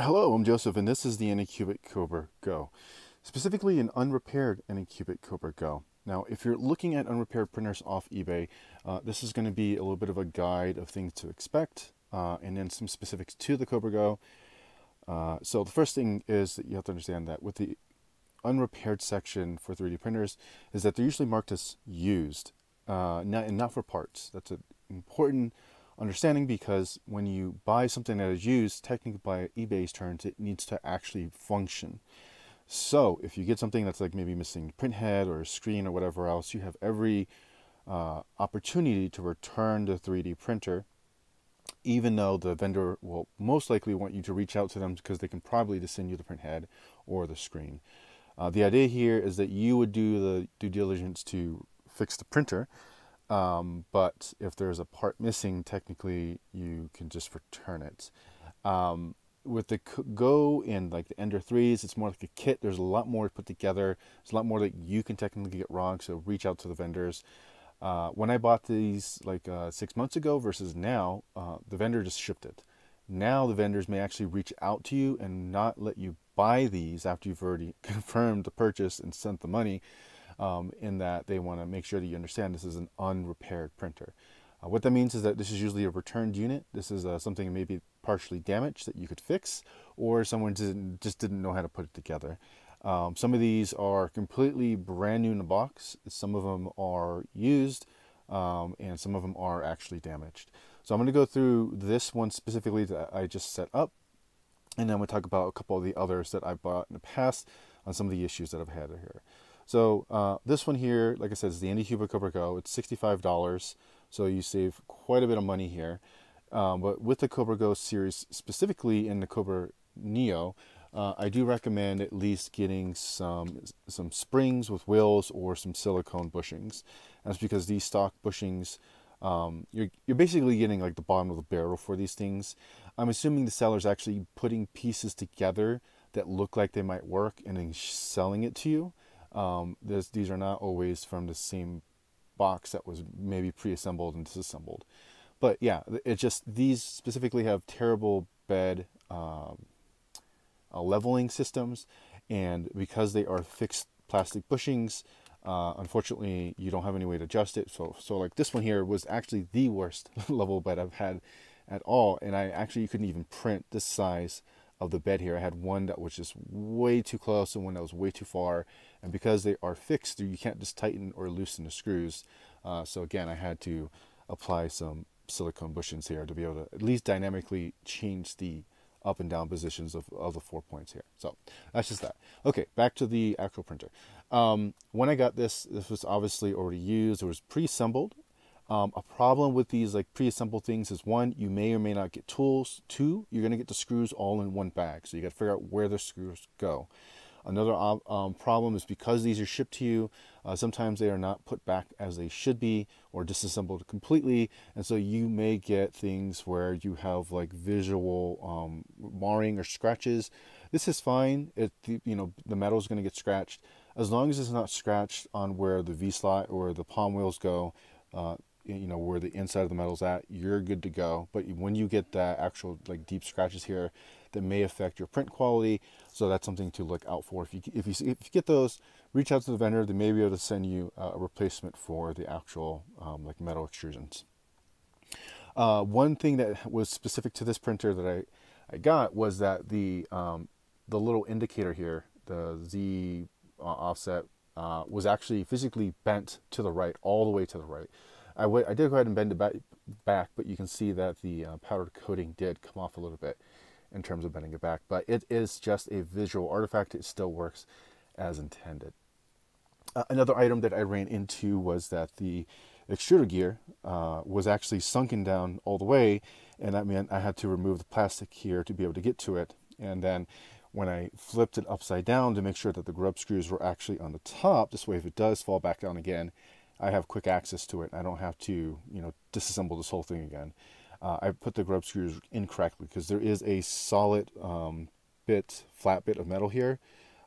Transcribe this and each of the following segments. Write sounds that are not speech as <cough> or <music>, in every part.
Hello, I'm Joseph, and this is the Anycubic Kobra Go, specifically an unrepaired Anycubic Kobra Go. Now, if you're looking at unrepaired printers off eBay, uh, this is going to be a little bit of a guide of things to expect, uh, and then some specifics to the Kobra Go. Uh, so the first thing is that you have to understand that with the unrepaired section for 3D printers is that they're usually marked as used, uh, not, and not for parts. That's an important understanding because when you buy something that is used, technically by eBay's terms, it needs to actually function. So if you get something that's like maybe missing print head or a screen or whatever else, you have every uh, opportunity to return the 3D printer, even though the vendor will most likely want you to reach out to them because they can probably just send you the print head or the screen. Uh, the idea here is that you would do the due diligence to fix the printer um, but if there's a part missing, technically you can just return it. Um, with the Go and like the Ender 3s, it's more like a kit. There's a lot more to put together. There's a lot more that you can technically get wrong, so reach out to the vendors. Uh, when I bought these like uh, six months ago versus now, uh, the vendor just shipped it. Now the vendors may actually reach out to you and not let you buy these after you've already <laughs> confirmed the purchase and sent the money um, in that they want to make sure that you understand this is an unrepaired printer. Uh, what that means is that this is usually a returned unit. This is uh, something maybe partially damaged that you could fix, or someone didn't, just didn't know how to put it together. Um, some of these are completely brand new in the box. Some of them are used, um, and some of them are actually damaged. So I'm going to go through this one specifically that I just set up, and then we'll talk about a couple of the others that I bought in the past on some of the issues that I've had here. So uh, this one here, like I said, is the Anycubic Kobra Go. It's $65, so you save quite a bit of money here. Um, but with the Kobra Go series, specifically in the Kobra Neo, uh, I do recommend at least getting some some springs with wheels or some silicone bushings. That's because these stock bushings, um, you're you're basically getting like the bottom of the barrel for these things. I'm assuming the seller's actually putting pieces together that look like they might work and then selling it to you. Um, this, these are not always from the same box that was maybe pre-assembled and disassembled. But yeah, it just these specifically have terrible bed um, uh, leveling systems, and because they are fixed plastic bushings, uh, unfortunately you don't have any way to adjust it. So so like this one here was actually the worst <laughs> level bed I've had at all, and I actually couldn't even print this size of the bed here. I had one that was just way too close and one that was way too far. And because they are fixed, you can't just tighten or loosen the screws. Uh, so again, I had to apply some silicone bushings here to be able to at least dynamically change the up and down positions of, of the four points here. So that's just that. Okay, back to the actual printer. Um, when I got this, this was obviously already used. It was pre-assembled. Um, a problem with these like pre-assembled things is one, you may or may not get tools. Two, you're gonna get the screws all in one bag, so you got to figure out where the screws go. Another um, problem is because these are shipped to you, uh, sometimes they are not put back as they should be or disassembled completely, and so you may get things where you have like visual um, marring or scratches. This is fine. It you know the metal is going to get scratched as long as it's not scratched on where the V slot or the POM wheels go. Uh, you know where the inside of the metal's at you're good to go. But when you get that actual like deep scratches here that may affect your print quality so that's something to look out for. If you if you, if you get those reach out to the vendor they may be able to send you a replacement for the actual um, like metal extrusions. Uh, one thing that was specific to this printer that I, I got was that the um, the little indicator here the Z uh, offset uh, was actually physically bent to the right all the way to the right I, did go ahead and bend it back, back but you can see that the uh, powdered coating did come off a little bit in terms of bending it back. But it is just a visual artifact. It still works as intended. Uh, another item that I ran into was that the extruder gear uh, was actually sunken down all the way, and that meant I had to remove the plastic here to be able to get to it. And then when I flipped it upside down to make sure that the grub screws were actually on the top, this way if it does fall back down again, I have quick access to it. I don't have to, you know, disassemble this whole thing again. Uh, I put the grub screws incorrectly because there is a solid um, bit, flat bit of metal here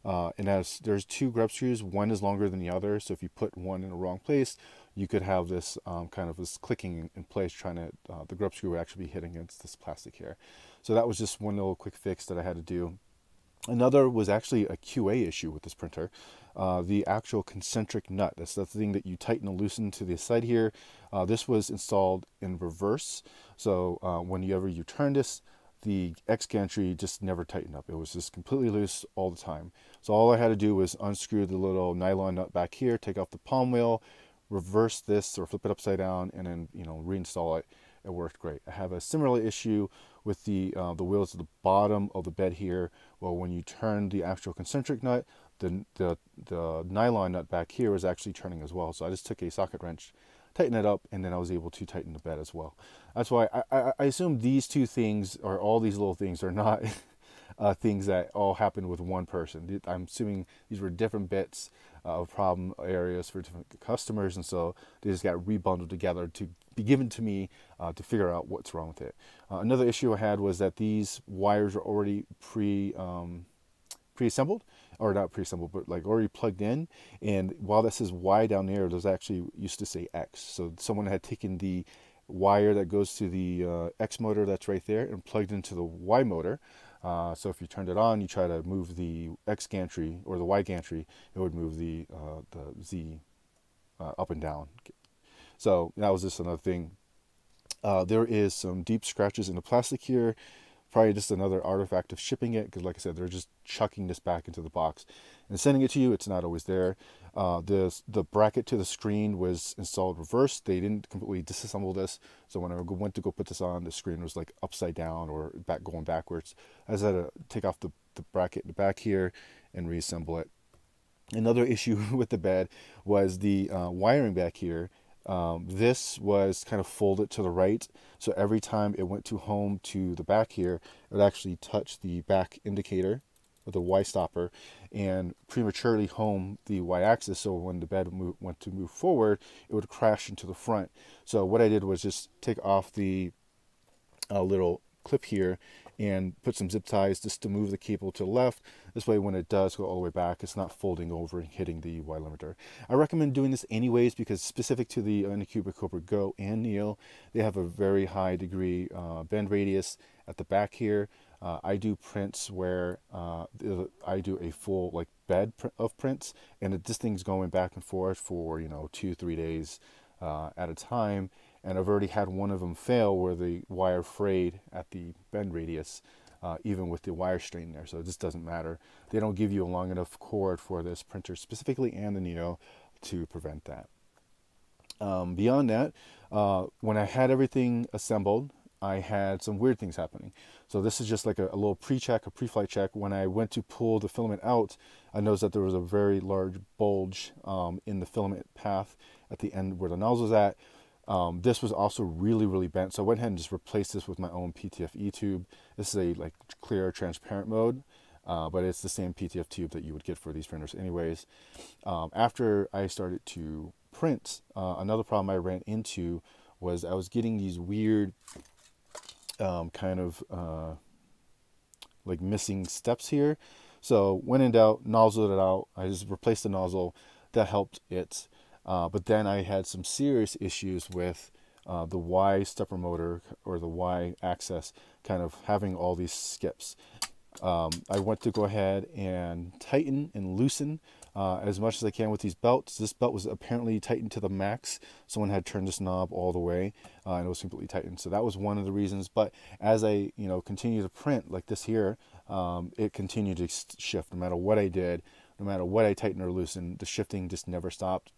Uh, and as there's two grub screws, one is longer than the other. So if you put one in the wrong place, you could have this um, kind of this clicking in place, trying to uh, the grub screw would actually be hitting against this plastic here. So that was just one little quick fix that I had to do. Another was actually a QA issue with this printer. Uh, the actual concentric nut, that's the thing that you tighten and loosen to the side here. Uh, this was installed in reverse. So uh, whenever you turn this, the X gantry just never tightened up. It was just completely loose all the time. So all I had to do was unscrew the little nylon nut back here, take off the POM wheel, reverse this or flip it upside down, and then you know reinstall it. It worked great. I have a similar issue with the uh, the wheels at the bottom of the bed here. Well, when you turn the actual concentric nut, the, the, the nylon nut back here was actually turning as well. So I just took a socket wrench, tightened it up, and then I was able to tighten the bed as well. That's why I, I, I assume these two things, or all these little things, are not <laughs> uh, things that all happened with one person. I'm assuming these were different bits uh, of problem areas for different customers, and so they just got rebundled together to be given to me uh, to figure out what's wrong with it. Uh, another issue I had was that these wires were already pre um, pre-assembled, or not pre-assembled, but like already plugged in. And while that says Y down there, there's actually used to say X. So someone had taken the wire that goes to the uh, X motor that's right there and plugged into the Y motor. Uh, so if you turned it on, you try to move the X gantry or the Y gantry, it would move the uh, the Z uh, up and down. So that was just another thing. Uh, there is some deep scratches in the plastic here. Probably just another artifact of shipping it because, like I said, they're just chucking this back into the box and sending it to you. It's not always there. Uh, the the bracket to the screen was installed reversed. They didn't completely disassemble this, so when I went to go put this on, the screen was like upside down or back going backwards. I had to take off the, the bracket in the back here and reassemble it. Another <laughs> issue with the bed was the uh, wiring back here um, this was kind of folded to the right, so every time it went to home to the back here, it would actually touch the back indicator of the Y stopper and prematurely home the Y axis. So when the bed went to move forward, it would crash into the front. So what I did was just take off the uh, little clip here and put some zip ties just to move the cable to the left. This way, when it does go all the way back, it's not folding over and hitting the Y limiter. I recommend doing this anyways because specific to the Anycubic Kobra Go and Neo, they have a very high degree uh, bend radius at the back here. Uh, I do prints where uh, I do a full like bed of prints, and this thing's going back and forth for you know two three days uh, at a time and I've already had one of them fail where the wire frayed at the bend radius, uh, even with the wire strain there. So it just doesn't matter. They don't give you a long enough cord for this printer specifically and the Neo to prevent that. Um, beyond that, uh, when I had everything assembled, I had some weird things happening. So this is just like a, a little pre-check, a pre-flight check. When I went to pull the filament out, I noticed that there was a very large bulge um, in the filament path at the end where the nozzle is at. Um, this was also really, really bent. So I went ahead and just replaced this with my own PTFE tube. This is a like clear transparent mode, uh, but it's the same PTF tube that you would get for these printers anyways. Um, after I started to print, uh, another problem I ran into was I was getting these weird um, kind of uh, like missing steps here. So when in doubt, nozzled it out. I just replaced the nozzle. That helped it. Uh, but then I had some serious issues with uh, the Y stepper motor or the Y axis kind of having all these skips. Um, I went to go ahead and tighten and loosen uh, as much as I can with these belts. This belt was apparently tightened to the max. Someone had turned this knob all the way uh, and it was completely tightened. So that was one of the reasons. But as I, you know, continue to print like this here, um, it continued to shift no matter what I did, no matter what I tightened or loosened. The shifting just never stopped.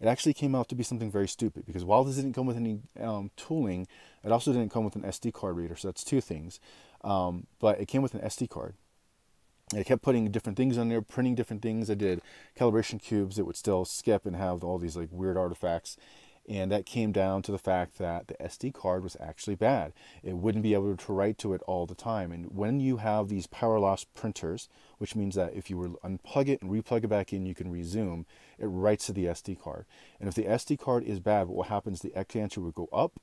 It actually came out to be something very stupid because while this didn't come with any um, tooling, it also didn't come with an SD card reader. So that's two things. Um, but it came with an SD card. I kept putting different things on there, printing different things. I did calibration cubes that would still skip and have all these like weird artifacts. And that came down to the fact that the SD card was actually bad. It wouldn't be able to write to it all the time. And when you have these power loss printers, which means that if you were unplug it and replug it back in, you can resume, it writes to the SD card. And if the SD card is bad, what happens, the X would go up,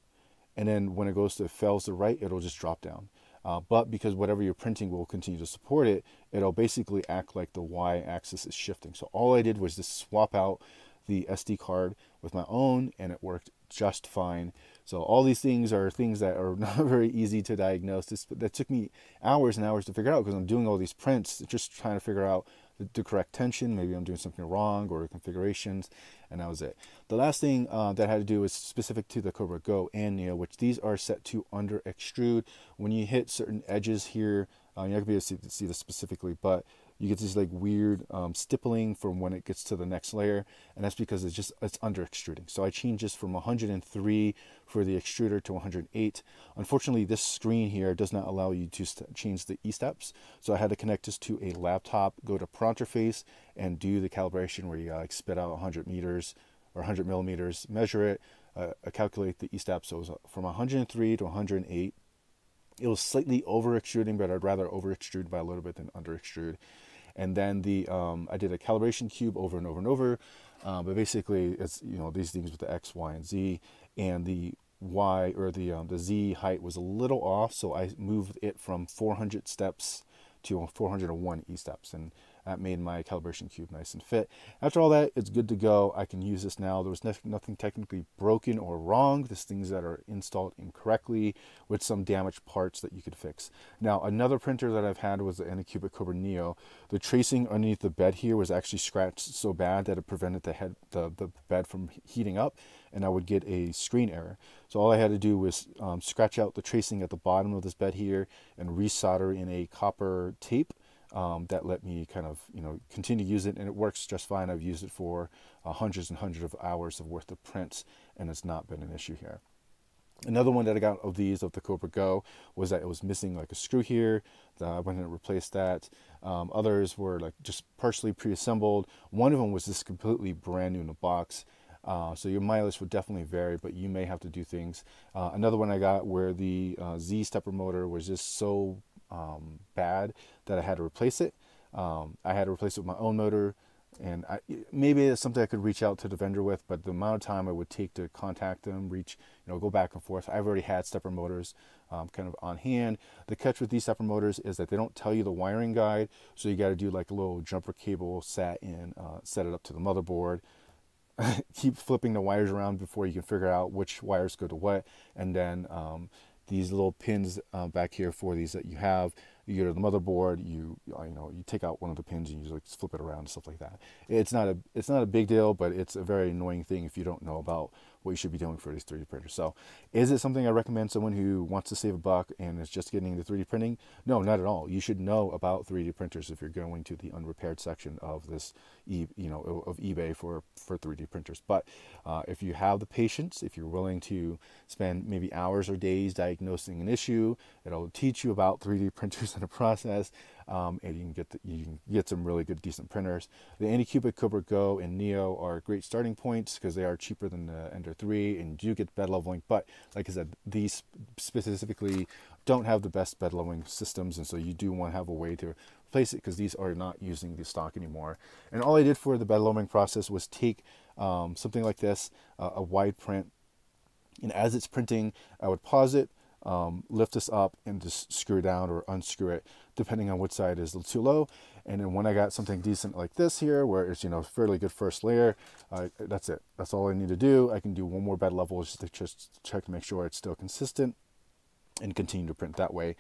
and then when it goes to fails to write, it'll just drop down. Uh, but because whatever you're printing will continue to support it, it'll basically act like the y-axis is shifting. So all I did was just swap out the SD card with my own, and it worked just fine. So all these things are things that are <laughs> not very easy to diagnose. This, that took me hours and hours to figure out because I'm doing all these prints, just trying to figure out the, the, correct tension. Maybe I'm doing something wrong or configurations, and that was it. The last thing uh, that I had to do was specific to the Kobra Go and Neo, which these are set to under extrude. When you hit certain edges here, uh, you're not gonna be able to see, see this specifically, but you get this like weird um, stippling from when it gets to the next layer and that's because it's just it's under extruding. So I changed this from 103 for the extruder to 108 unfortunately this screen here does not allow you to change the e-steps so I had to connect this to a laptop go to Pronterface and do the calibration where you like spit out 100 meters or 100 millimeters measure it uh, calculate the e-steps. So it was uh, from 103 to 108 it was slightly over extruding, but I'd rather over extrude by a little bit than under extrude. And then the um, I did a calibration cube over and over and over. Uh, but basically, it's you know these things with the x, y, and z, and the y or the um, the z height was a little off, so I moved it from 400 steps to 401 e steps, and that made my calibration cube nice and fit. After all that, it's good to go. I can use this now. There was nothing technically broken or wrong. There's things that are installed incorrectly with some damaged parts that you could fix. Now, another printer that I've had was the Anycubic Kobra Neo. The tracing underneath the bed here was actually scratched so bad that it prevented the head the, the bed from heating up and I would get a screen error. So all I had to do was um, scratch out the tracing at the bottom of this bed here and resolder in a copper tape um, that let me kind of you know continue to use it and it works just fine. I've used it for uh, hundreds and hundreds of hours of worth of prints and it's not been an issue here. Another one that i got of these of the kobra go was that it was missing like a screw here i went and replaced that. Um, others were like just partially pre-assembled. One of them was just completely brand new in the box. Uh, so your mileage would definitely vary, but you may have to do things. Uh, another one I got where the uh, Z stepper motor was just so um, bad that I had to replace it. Um, I had to replace it with my own motor, and I, maybe it's something I could reach out to the vendor with. But the amount of time it would take to contact them, reach, you know, go back and forth. I've already had stepper motors um, kind of on hand. The catch with these stepper motors is that they don't tell you the wiring guide, so you got to do like a little jumper cable set in, uh, set it up to the motherboard. <laughs> keep flipping the wires around before you can figure out which wires go to what, and then um, these little pins uh, back here for these that you have. You go to the motherboard, you you know you take out one of the pins and you just like flip it around and stuff like that. It's not a it's not a big deal, but it's a very annoying thing if you don't know about what you should be doing for these 3D printers. So, is it something I recommend someone who wants to save a buck and is just getting into 3D printing? No, not at all. You should know about 3D printers if you're going to the unrepaired section of this, e, you know, of eBay for for 3D printers. But uh, if you have the patience, if you're willing to spend maybe hours or days diagnosing an issue, it'll teach you about 3D printers the process um, and you can get the, you can get some really good decent printers. The Anycubic Kobra Go and Neo are great starting points because they are cheaper than the Ender 3 and do get bed leveling. But like I said, these specifically don't have the best bed leveling systems, and so you do want to have a way to replace it because these are not using the stock anymore. And all I did for the bed leveling process was take um, something like this, uh, a wide print, and as it's printing, I would pause it, um, lift this up and just screw down or unscrew it depending on which side is too low. And then when I got something decent like this here, where it's you know fairly good first layer, uh, that's it. That's all I need to do. I can do one more bed level just to just check to make sure it's still consistent, and continue to print that way.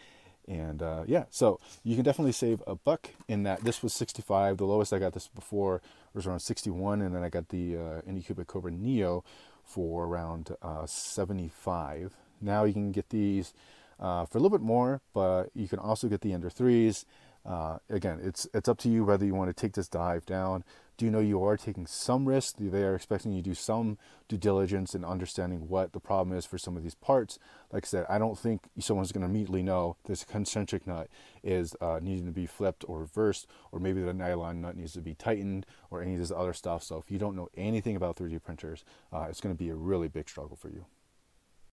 And uh, yeah, so you can definitely save a buck in that. This was 65. The lowest I got this before was around 61, and then I got the uh, Anycubic Kobra Neo for around uh, 75. Now you can get these uh, for a little bit more, but you can also get the Ender 3s. Uh, again, it's it's up to you whether you want to take this dive down. Do you know you are taking some risk? They are expecting you to do some due diligence and understanding what the problem is for some of these parts. Like I said, I don't think someone's going to immediately know this concentric nut is uh, needing to be flipped or reversed, or maybe the nylon nut needs to be tightened, or any of this other stuff. So if you don't know anything about 3D printers, uh, it's going to be a really big struggle for you.